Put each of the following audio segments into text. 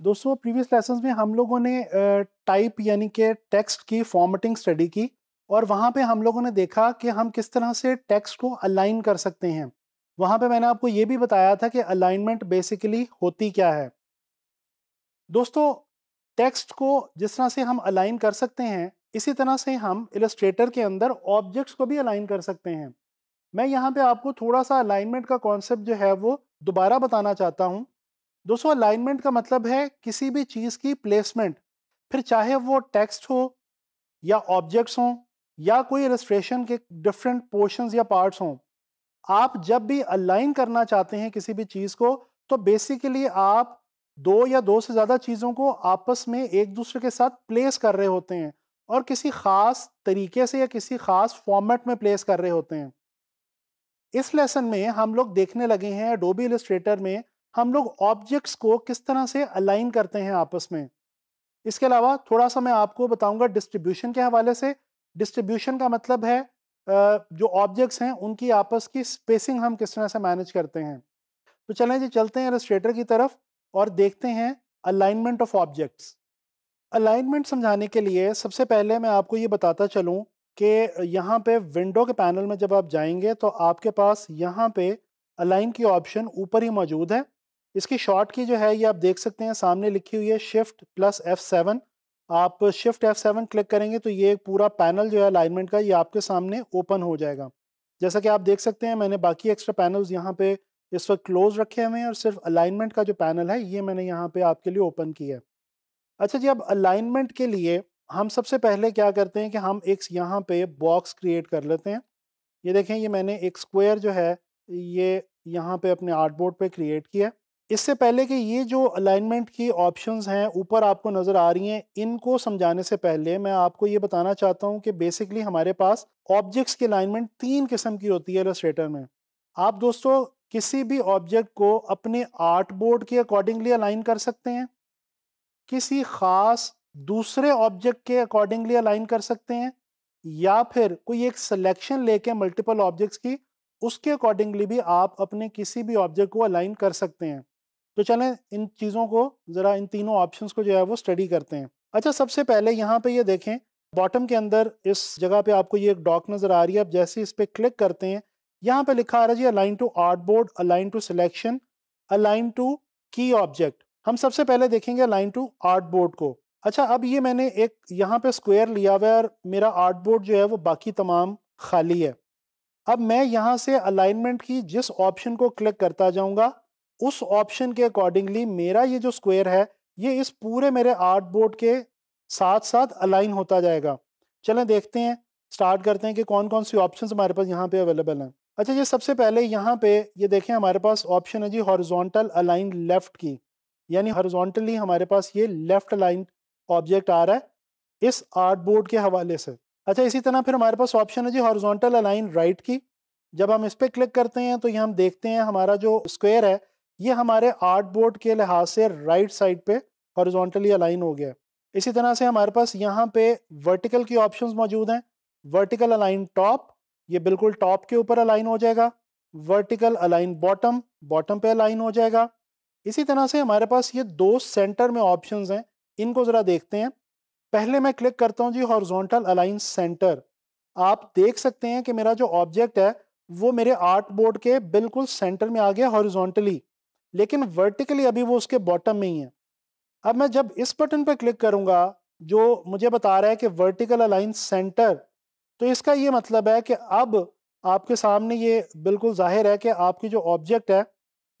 दोस्तों previous lesson में हम लोगों ने टाइप यानी कि टेक्स्ट की फॉर्मेटिंग स्टडी की और वहाँ पे हम लोगों ने देखा कि हम किस तरह से टेक्स्ट को अलाइन कर सकते हैं। वहाँ पे मैंने आपको ये भी बताया था कि अलाइनमेंट बेसिकली होती क्या है। दोस्तों टेक्स्ट को जिस तरह से हम अलाइन कर सकते हैं, इसी तरह से हम इलस्ट्रेटर के अंदर ऑब्जेक्ट्स को भी अलाइन कर सकते हैं। मैं यहाँ पे आपको थोड़ा सा अलाइनमेंट का कॉन्सेप्ट जो है वो दोबारा बताना चाहता हूँ। दोस्तों अलाइनमेंट का मतलब है किसी भी चीज़ की प्लेसमेंट फिर चाहे वो टेक्स्ट हो, या ऑब्जेक्ट्स हों, या कोई रजिस्ट्रेशन के डिफरेंट पोर्शंस या पार्ट्स हों, आप जब भी अलाइन करना चाहते हैं किसी भी चीज़ को तो बेसिकली आप दो या दो से ज़्यादा चीज़ों को आपस में एक दूसरे के साथ प्लेस कर रहे होते हैं और किसी ख़ास तरीके से या किसी ख़ास फॉर्मेट में प्लेस कर रहे होते हैं। इस लेसन में हम लोग देखने लगे हैं डोबी इलस्ट्रेटर में हम लोग ऑब्जेक्ट्स को किस तरह से अलाइन करते हैं आपस में? इसके अलावा थोड़ा सा मैं आपको बताऊँगा डिस्ट्रीब्यूशन के हवाले से। डिस्ट्रीब्यूशन का मतलब है जो ऑब्जेक्ट्स हैं, उनकी आपस की स्पेसिंग हम किस तरह से मैनेज करते हैं। तो चलें जी, चलते हैं इलस्ट्रेटर की तरफ़ और देखते हैं अलाइनमेंट ऑफ़ ऑब्जेक्ट्स। अलाइनमेंट समझाने के लिए सबसे पहले मैं आपको ये बताता चलूँ कि यहाँ पे विंडो के पैनल में जब आप जाएँगे तो आपके पास यहाँ पे अलाइन की ऑप्शन ऊपर ही मौजूद है। इसकी शॉर्ट की जो है, ये आप देख सकते हैं, सामने लिखी हुई है शिफ्ट प्लस एफ़ सेवन आप शिफ्ट एफ़ सेवन क्लिक करेंगे तो ये पूरा पैनल जो है अलाइनमेंट का, ये आपके सामने ओपन हो जाएगा। जैसा कि आप देख सकते हैं, मैंने बाकी एक्स्ट्रा पैनल्स यहाँ पे इस वक्त क्लोज रखे हुए हैं और सिर्फ़ अलाइनमेंट का जो पैनल है, ये मैंने यहाँ पे आपके लिए ओपन किया है। अच्छा जी, अब अलाइनमेंट के लिए हम सबसे पहले क्या करते हैं कि हम एक यहाँ पे बॉक्स क्रिएट कर लेते हैं। ये देखें, ये मैंने एक स्क्वायर जो है, ये यहाँ पे अपने आर्ट बोर्ड पे क्रिएट किया इससे पहले कि ये जो अलाइनमेंट की ऑप्शंस हैं, ऊपर आपको नज़र आ रही हैं, इनको समझाने से पहले मैं आपको ये बताना चाहता हूँ कि बेसिकली हमारे पास ऑब्जेक्ट्स की अलाइनमेंट तीन किस्म की होती है इलस्ट्रेटर में। आप दोस्तों किसी भी ऑब्जेक्ट को अपने आर्ट बोर्ड के अकॉर्डिंगली अलाइन कर सकते हैं। किसी ख़ास दूसरे ऑब्जेक्ट के अकॉर्डिंगली अलाइन कर सकते हैं। या फिर कोई एक सिलेक्शन लेके मल्टीपल ऑब्जेक्ट्स की, उसके अकॉर्डिंगली भी आप अपने किसी भी ऑब्जेक्ट को अलाइन कर सकते हैं। तो चलें, इन चीज़ों को, ज़रा इन तीनों ऑप्शंस को जो है वो स्टडी करते हैं। अच्छा सबसे पहले यहाँ पे ये देखें बॉटम के अंदर इस जगह पे आपको ये एक डॉक नज़र आ रही है अब जैसे इस पर क्लिक करते हैं, यहाँ पे लिखा आ रहा है जी align to art board align to selection align to key object हम सबसे पहले देखेंगे अलाइन टू आर्ट बोर्ड को। अच्छा अब ये मैंने एक यहाँ पे स्क्वायर लिया हुआ है और मेरा आर्ट बोर्ड जो है वो बाकी तमाम खाली है। अब मैं यहाँ से अलाइनमेंट की जिस ऑप्शन को क्लिक करता जाऊँगा उस ऑप्शन के अकॉर्डिंगली मेरा ये जो स्क्वायर है, ये इस पूरे मेरे आर्ट बोर्ड के साथ साथ अलाइन होता जाएगा। चलें देखते हैं स्टार्ट करते हैं कि कौन कौन सी ऑप्शन हमारे पास यहाँ पे अवेलेबल हैं। अच्छा ये सबसे पहले यहाँ पे ये देखें हमारे पास ऑप्शन है जी हॉरिजॉन्टल अलाइन लेफ़्ट की। यानी हॉरिजॉन्टली हमारे पास ये लेफ़्ट अलाइन ऑब्जेक्ट आ रहा है इस आर्ट बोर्ड के हवाले से। अच्छा इसी तरह फिर हमारे पास ऑप्शन है जी हॉरिजॉन्टल अलाइन राइट की। जब हम इस पर क्लिक करते हैं तो ये हम देखते हैं हमारा जो स्क्वायर है ये हमारे आर्ट बोर्ड के लिहाज से राइट साइड पे हॉरिजॉन्टली अलाइन हो गया इसी तरह से हमारे पास यहाँ पे वर्टिकल की ऑप्शंस मौजूद हैं। वर्टिकल अलाइन टॉप, ये बिल्कुल टॉप के ऊपर अलाइन हो जाएगा। वर्टिकल अलाइन बॉटम बॉटम पे अलाइन हो जाएगा। इसी तरह से हमारे पास ये दो सेंटर में ऑप्शंस हैं। इनको ज़रा देखते हैं। पहले मैं क्लिक करता हूँ जी हॉर्जोंटल अलाइन सेंटर। आप देख सकते हैं कि मेरा जो ऑब्जेक्ट है, वो मेरे आर्ट बोर्ड के बिल्कुल सेंटर में आ गया हॉरिजॉन्टली। लेकिन वर्टिकली अभी वो उसके बॉटम में ही है। अब मैं जब इस बटन पर क्लिक करूँगा, जो मुझे बता रहा है कि वर्टिकल अलाइन सेंटर तो इसका ये मतलब है कि अब आपके सामने ये बिल्कुल ज़ाहिर है कि आपकी जो ऑब्जेक्ट है,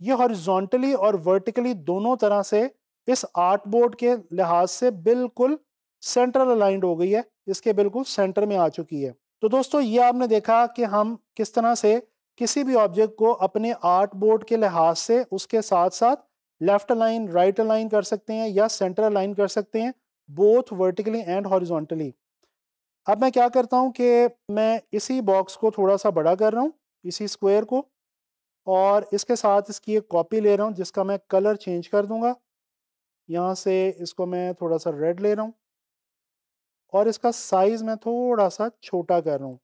ये हॉरिजॉन्टली और वर्टिकली दोनों तरह से इस आर्ट बोर्ड के लिहाज से बिल्कुल सेंट्रल अलाइंड हो गई है, इसके बिल्कुल सेंटर में आ चुकी है। तो दोस्तों, ये आपने देखा कि हम किस तरह से किसी भी ऑब्जेक्ट को अपने आर्ट बोर्ड के लिहाज से उसके साथ साथ लेफ़्ट अलाइन राइट अलाइन कर सकते हैं या सेंटर अलाइन कर सकते हैं बोथ वर्टिकली एंड हॉरिजॉन्टली अब मैं क्या करता हूँ कि मैं इसी बॉक्स को थोड़ा सा बड़ा कर रहा हूँ, इसी स्क्वायर को, और इसके साथ इसकी एक कॉपी ले रहा हूँ, जिसका मैं कलर चेंज कर दूँगा। यहाँ से इसको मैं थोड़ा सा रेड ले रहा हूँ, और इसका साइज़ मैं थोड़ा सा छोटा कर रहा हूँ।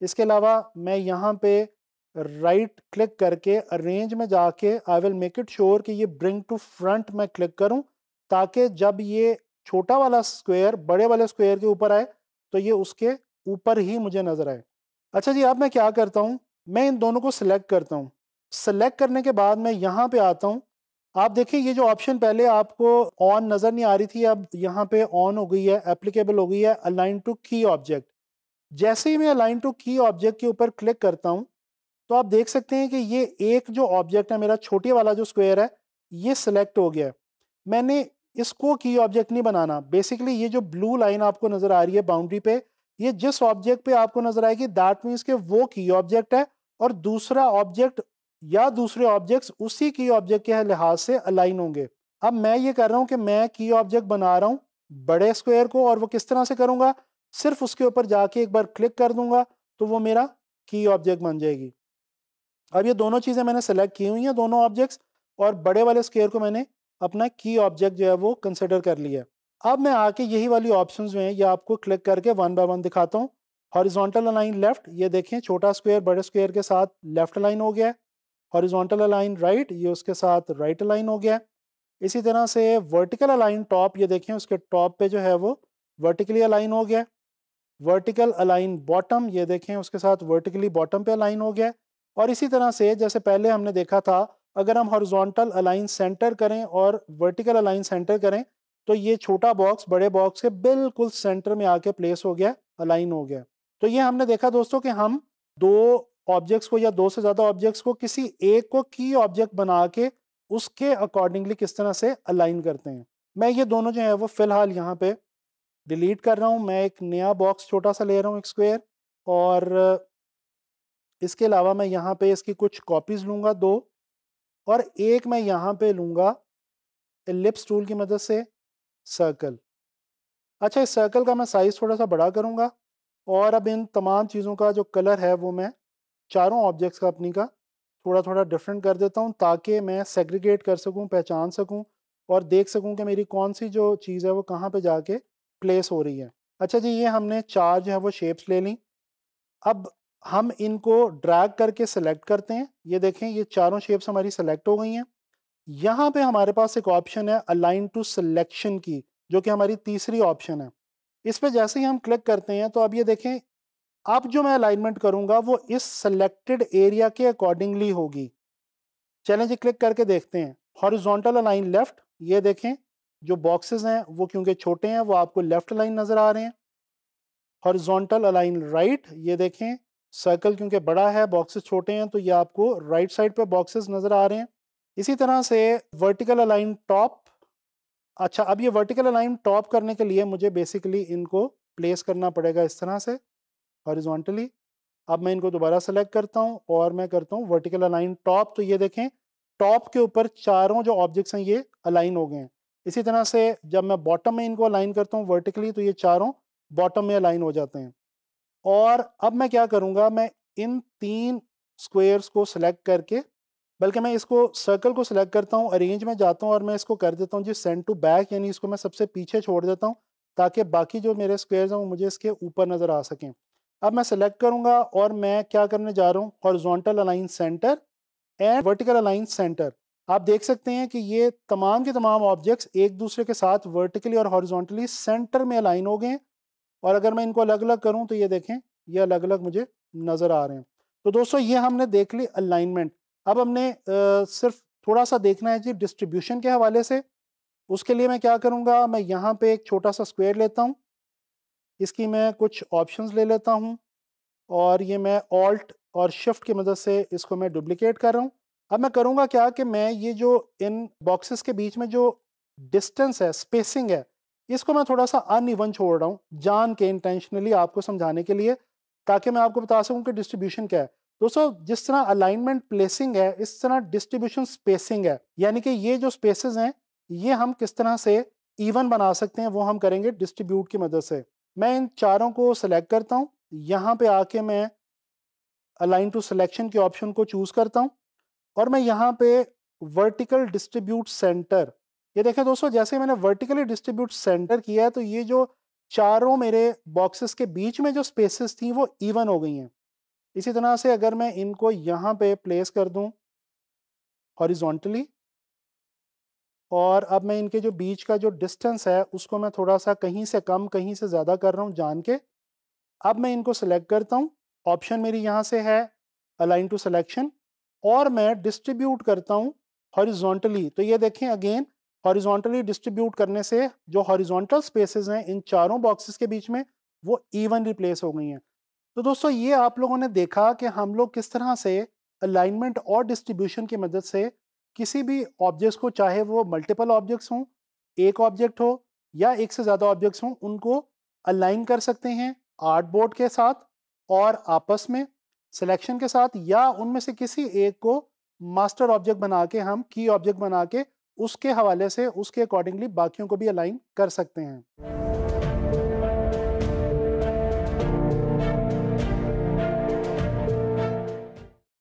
इसके अलावा मैं यहाँ पे राइट क्लिक करके अरेंज में जाके I will make it sure कि ये ब्रिंग टू फ्रंट मैं क्लिक करूँ, ताकि जब ये छोटा वाला स्क्वायर बड़े वाले स्क्वायर के ऊपर आए तो ये उसके ऊपर ही मुझे नज़र आए। अच्छा जी, अब मैं क्या करता हूँ? मैं इन दोनों को सिलेक्ट करता हूँ। सेलेक्ट करने के बाद मैं यहाँ पे आता हूँ। आप देखिए, ये जो ऑप्शन पहले आपको ऑन नज़र नहीं आ रही थी, अब यहाँ पे ऑन हो गई है एप्लीकेबल हो गई है अलाइन टू की ऑब्जेक्ट जैसे ही मैं अलाइन टू की ऑब्जेक्ट के ऊपर क्लिक करता हूँ तो आप देख सकते हैं कि ये एक जो ऑब्जेक्ट है, मेरा छोटे वाला जो स्क्वायर है, ये सिलेक्ट हो गया है। मैंने इसको की ऑब्जेक्ट नहीं बनाना। बेसिकली ये जो ब्लू लाइन आपको नज़र आ रही है बाउंड्री पे, ये जिस ऑब्जेक्ट पे आपको नज़र आएगी दैट मीन्स के वो की ऑब्जेक्ट है और दूसरा ऑब्जेक्ट या दूसरे ऑब्जेक्ट्स उसी की ऑब्जेक्ट के लिहाज से अलाइन होंगे। अब मैं ये कर रहा हूँ कि मैं की ऑब्जेक्ट बना रहा हूँ बड़े स्क्वायर को और वो किस तरह से करूँगा, सिर्फ़ उसके ऊपर जाके एक बार क्लिक कर दूँगा तो वो मेरा की ऑब्जेक्ट बन जाएगी। अब ये दोनों चीज़ें मैंने सेलेक्ट की हुई हैं, दोनों ऑब्जेक्ट्स और बड़े वाले स्केयर को मैंने अपना की ऑब्जेक्ट जो है वो कंसिडर कर लिया अब मैं आके यही वाली ऑप्शन जो हैं ये आपको क्लिक करके वन बाय वन दिखाता हूँ। हॉरिजॉन्टल अलाइन लेफ़्ट ये देखें, छोटा स्क्वायर बड़े स्क्वायर के साथ लेफ़्ट अलाइन हो गया हॉरिजॉन्टल अलाइन राइट ये उसके साथ राइट अलाइन हो गया इसी तरह से वर्टिकल अलाइन टॉप ये देखें, उसके टॉप पे जो है वो वर्टिकली अलाइन हो गया वर्टिकल अलाइन बॉटम ये देखें, उसके साथ वर्टिकली बॉटम पे अलाइन हो गया और इसी तरह से जैसे पहले हमने देखा था, अगर हम हॉरिजॉन्टल अलाइन सेंटर करें और वर्टिकल अलाइन सेंटर करें तो ये छोटा बॉक्स बड़े बॉक्स के बिल्कुल सेंटर में आके प्लेस हो गया अलाइन हो गया। तो ये हमने देखा दोस्तों कि हम दो ऑब्जेक्ट्स को या दो से ज़्यादा ऑब्जेक्ट्स को किसी एक को की ऑब्जेक्ट बना के उसके अकॉर्डिंगली किस तरह से अलाइन करते हैं। मैं ये दोनों जो है वो फ़िलहाल यहाँ पे डिलीट कर रहा हूँ। मैं एक नया बॉक्स छोटा सा ले रहा हूँ एक स्क्वायर और इसके अलावा मैं यहाँ पे इसकी कुछ कॉपीज़ लूँगा दो, और एक मैं यहाँ पे लूँगा लिप्स टूल की मदद से सर्कल अच्छा इस सर्कल का मैं साइज़ थोड़ा सा बड़ा करूँगा, और अब इन तमाम चीज़ों का जो कलर है वो मैं चारों ऑब्जेक्ट्स का अपनी का थोड़ा थोड़ा डिफरेंट कर देता हूँ, ताकि मैं सेग्रीगेट कर सकूँ, पहचान सकूँ, और देख सकूँ कि मेरी कौन सी जो चीज़ है वो कहाँ पे जाके प्लेस हो रही है। अच्छा जी, ये हमने चार जो है वो शेप्स ले ली। अब हम इनको ड्रैग करके सेलेक्ट करते हैं। ये देखें, ये चारों शेप्स हमारी सेलेक्ट हो गई हैं। यहाँ पे हमारे पास एक ऑप्शन है अलाइन टू सिलेक्शन की, जो कि हमारी तीसरी ऑप्शन है। इस पर जैसे ही हम क्लिक करते हैं तो अब ये देखें, अब जो मैं अलाइनमेंट करूँगा, वो इस सेलेक्टेड एरिया के अकॉर्डिंगली होगी। चलें जी क्लिक करके देखते हैं। हॉरिजॉन्टल अलाइन लेफ़्ट ये देखें, जो बॉक्सेस हैं, वो क्योंकि छोटे हैं, वो आपको लेफ़्ट लाइन नज़र आ रहे हैं। हॉरिजॉन्टल अलाइन राइट ये देखें सर्कल क्योंकि बड़ा है बॉक्सेस छोटे हैं तो ये आपको राइट साइड पे बॉक्सेस नज़र आ रहे हैं। इसी तरह से वर्टिकल अलाइन टॉप अच्छा अब ये वर्टिकल अलाइन टॉप करने के लिए मुझे बेसिकली इनको प्लेस करना पड़ेगा इस तरह से हॉरिजॉन्टली अब मैं इनको दोबारा सेलेक्ट करता हूँ और मैं करता हूँ वर्टिकल अलाइन टॉप तो ये देखें टॉप के ऊपर चारों जो ऑब्जेक्ट्स हैं ये अलाइन हो गए हैं। इसी तरह से जब मैं बॉटम में इनको अलाइन करता हूँ वर्टिकली तो ये चारों बॉटम में अलाइन हो जाते हैं। और अब मैं क्या करूँगा, मैं इन तीन स्क्वेयर्स को सिलेक्ट करके, बल्कि मैं इसको सर्कल को सिलेक्ट करता हूँ अरेंज में जाता हूँ और मैं इसको कर देता हूँ, जी सेंड टू बैक यानी इसको मैं सबसे पीछे छोड़ देता हूँ, ताकि बाकी जो मेरे स्क्वेयर्स हैं, वो मुझे इसके ऊपर नज़र आ सकें। अब मैं सेलेक्ट करूँगा और मैं क्या करने जा रहा हूँ horizontal align centre and vertical align centre आप देख सकते हैं कि ये तमाम के तमाम ऑब्जेक्ट्स एक दूसरे के साथ वर्टिकली और हॉरिजॉन्टली सेंटर में अलाइन हो गए और अगर मैं इनको अलग अलग करूँ तो ये देखें ये अलग अलग मुझे नज़र आ रहे हैं। तो दोस्तों ये हमने देख ली अलाइनमेंट अब हमने आ, सिर्फ़ थोड़ा सा देखना है जी डिस्ट्रीब्यूशन के हवाले से। उसके लिए मैं क्या करूँगा मैं यहाँ पे एक छोटा सा स्क्वायर लेता हूँ। इसकी मैं कुछ ऑप्शंस ले लेता हूँ और ये मैं ऑल्ट और शिफ्ट की मदद से इसको मैं डुप्लिकेट कर रहा हूँ। अब मैं करूँगा क्या कि मैं ये जो इन बॉक्सेस के बीच में जो डिस्टेंस है स्पेसिंग है इसको मैं थोड़ा सा अनइवन छोड़ रहा हूँ जान के इंटेंशनली आपको समझाने के लिए, ताकि मैं आपको बता सकूँ कि डिस्ट्रीब्यूशन क्या है। दोस्तों, जिस तरह अलाइनमेंट प्लेसिंग है, इस तरह डिस्ट्रीब्यूशन स्पेसिंग है, यानी कि ये जो स्पेसेस हैं, ये हम किस तरह से इवन बना सकते हैं, वो हम करेंगे डिस्ट्रीब्यूट की मदद से। मैं इन चारों को सिलेक्ट करता हूँ, यहाँ पे आके मैं अलाइन टू सिलेक्शन के ऑप्शन को चूज़ करता हूँ, और मैं यहाँ पे वर्टिकल डिस्ट्रीब्यूट सेंटर ये देखें दोस्तों, जैसे मैंने वर्टिकली डिस्ट्रीब्यूट सेंटर किया है तो ये जो चारों मेरे बॉक्सेस के बीच में जो स्पेसेस थी, वो इवन हो गई हैं। इसी तरह से अगर मैं इनको यहाँ पे प्लेस कर दूँ हॉरिजॉन्टली और अब मैं इनके जो बीच का जो डिस्टेंस है, उसको मैं थोड़ा सा कहीं से कम, कहीं से ज़्यादा कर रहा हूँ जान के, अब मैं इनको सेलेक्ट करता हूँ। ऑप्शन मेरी यहाँ से है अलाइन टू सिलेक्शन और मैं डिस्ट्रीब्यूट करता हूँ हॉरिजॉन्टली तो ये देखें अगेन हॉरिजॉन्टली डिस्ट्रीब्यूट करने से जो हॉरिजॉन्टल स्पेसेस हैं, इन चारों बॉक्सेस के बीच में वो इवन रिप्लेस हो गई हैं। तो दोस्तों, ये आप लोगों ने देखा कि हम लोग किस तरह से अलाइनमेंट और डिस्ट्रीब्यूशन की मदद से किसी भी ऑब्जेक्ट्स को, चाहे वो मल्टीपल ऑब्जेक्ट्स हों, एक ऑब्जेक्ट हो या एक से ज़्यादा ऑब्जेक्ट्स हों, उनको अलाइन कर सकते हैं आर्ट बोर्ड के साथ और आपस में सिलेक्शन के साथ या उनमें से किसी एक को मास्टर ऑब्जेक्ट बना के, हम की ऑब्जेक्ट बना के उसके हवाले से उसके अकॉर्डिंगली बाकियों को भी अलाइन कर सकते हैं।